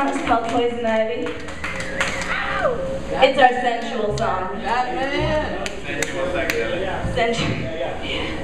song is called Poison Ivy. It's our sensual song. Sensual psychedelic. Sensual.